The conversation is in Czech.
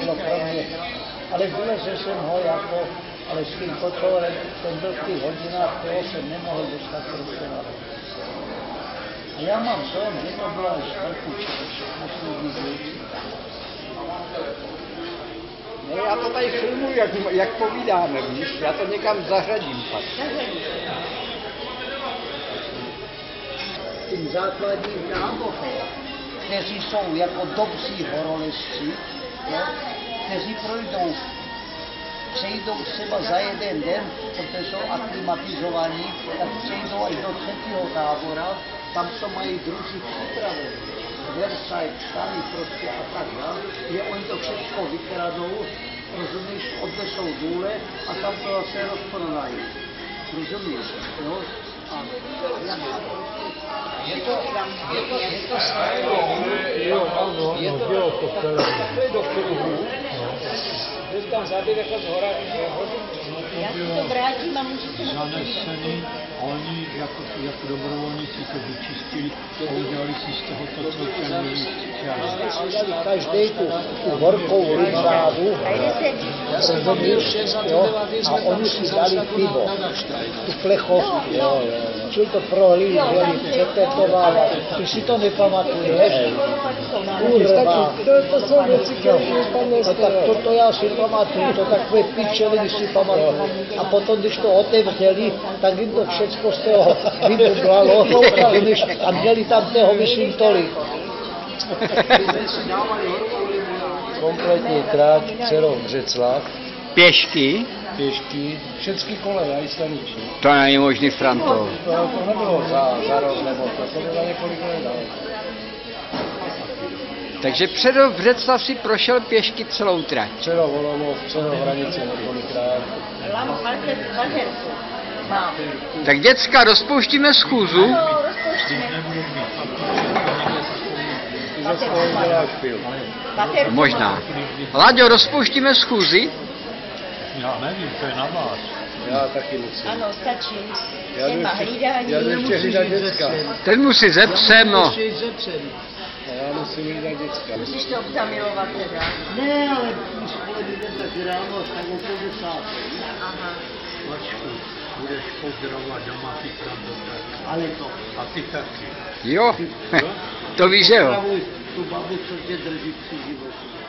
Bylo pro mě. Ale vylezl jsem ho jako, ale s tím kočorem, ten byl v těch hodinách, toho jsem nemohl dostat prostě na A já mám dojem, že to byla až velkučka, poslední věci. No já to tady filmuju, jak, jak povídáme, víš, já to někam zařadím pak. tím základním táborem, kteří jsou jako dobří horolezci, kteří projdou, přejdou třeba za jeden den, protože jsou aklimatizovaní, tak přejdou až do třetího tábora, tam to mají druzí připravené. Versailles, stany prostě a tak dále, že oni to všechno vykradou, rozumíš, odnesou důle a tam to zase rozprodají. Rozumíš, jo? A to, to, to to to Že to to zanesený, oni jako, jako dobrovolníci to vyčistili a udělali si z toho to, co každý tu, horkou a oni si dali pivo, tu plechovku, čili to prohlíželi, ty si to nepamatuješ? Kurva. to jsou věci, které No tak to, to já si pamatuju, to takové pičeliny si pamatuju. A potom, když to otevřeli, tak jim to všecko z toho rozumíš, a měli tam toho, myslím, tolik. Kompletní tráť Cerov Břeclav, Pěšky? Pěšky, všechny koleje, i staniční. To není možný, Franto. To, to nebylo za, za rok nebo to, to bylo několik let. Takže Předov Břeclav si prošel pěšky celou trať. Cerov Olomov, Cerov Hranice několikrát. Tak děcka, rozpouštíme schůzu. Rozpouštíme. Možná. Láďo, rozpouštíme schůzi? Já nevím, to je na vás. Já taky musím. Ano, stačí. Já jdu Téma ještě, hlídání. já jdu ještě hlídat děcka. Ten musí ze psem, no. I ze psem. Já musím hlídat děcka. Musíš to zamilovat teda. Ne, ale když spolu jdete ráno, tak o půl desáté. Aha. Mačku, budeš pozdravovat doma ty Franto, tak. Ale to, A ty taky. Jo, to víš, že jo. Tu babu, co tě drží při životě. To je